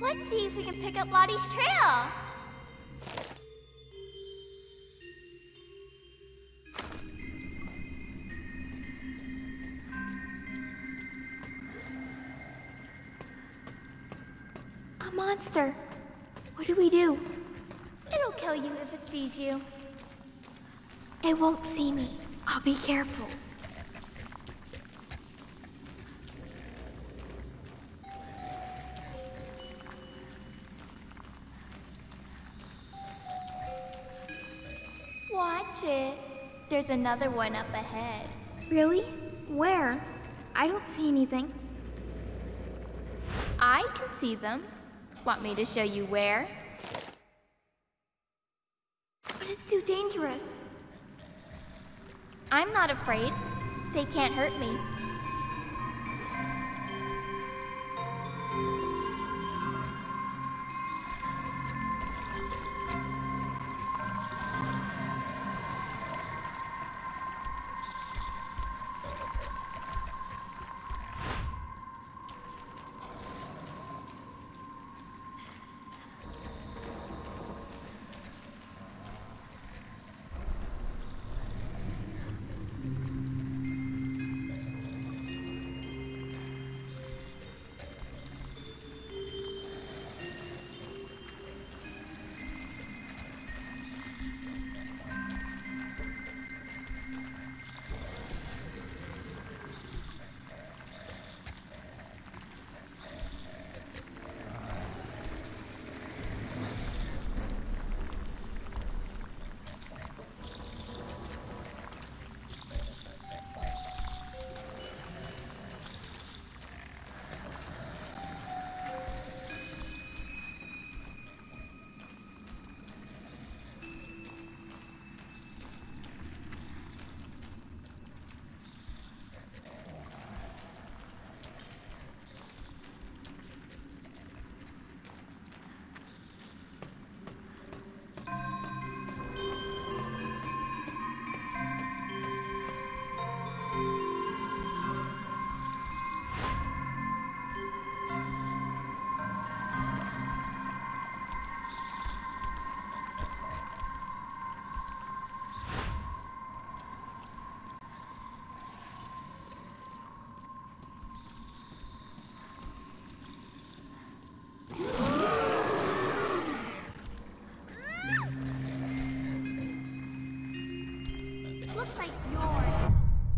Let's see if we can pick up Lottie's trail. A monster. What do we do? It'll kill you if it sees you. It won't see me. I'll be careful. Watch it. There's another one up ahead. Really? Where? I don't see anything. I can see them. Want me to show you where? But it's too dangerous. I'm not afraid. They can't hurt me. like yours.